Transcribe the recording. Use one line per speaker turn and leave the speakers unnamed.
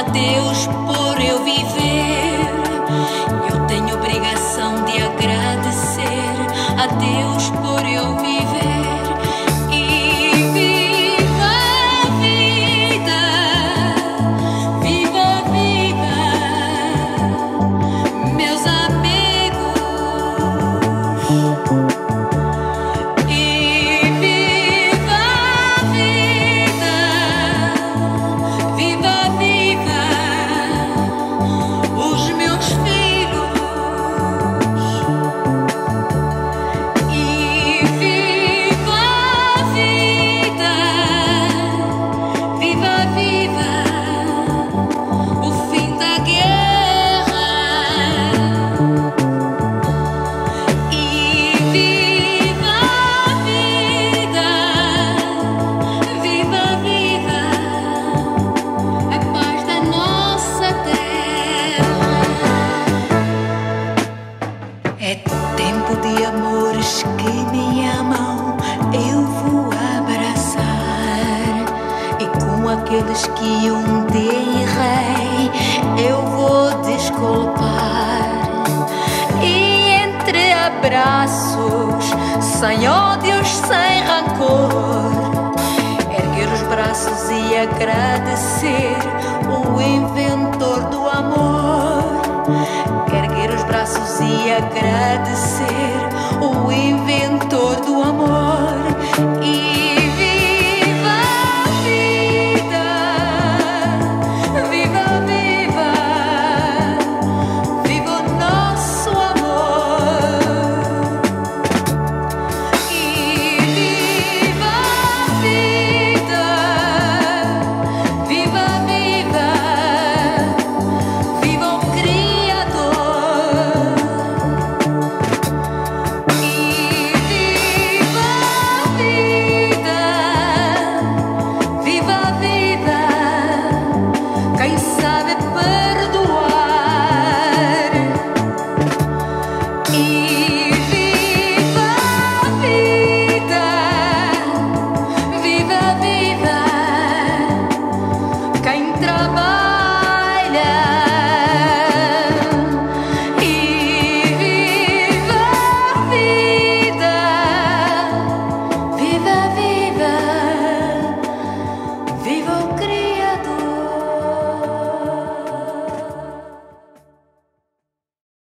Deus por eu viver. Eu tenho obrigação de agradecer a Deus por eu viver. É tempo de amores que me amam, eu vou abraçar. E com aqueles que um dia errei, eu vou desculpar. E entre abraços, sem ódios, sem rancor, erguer os braços e agradecer o inventor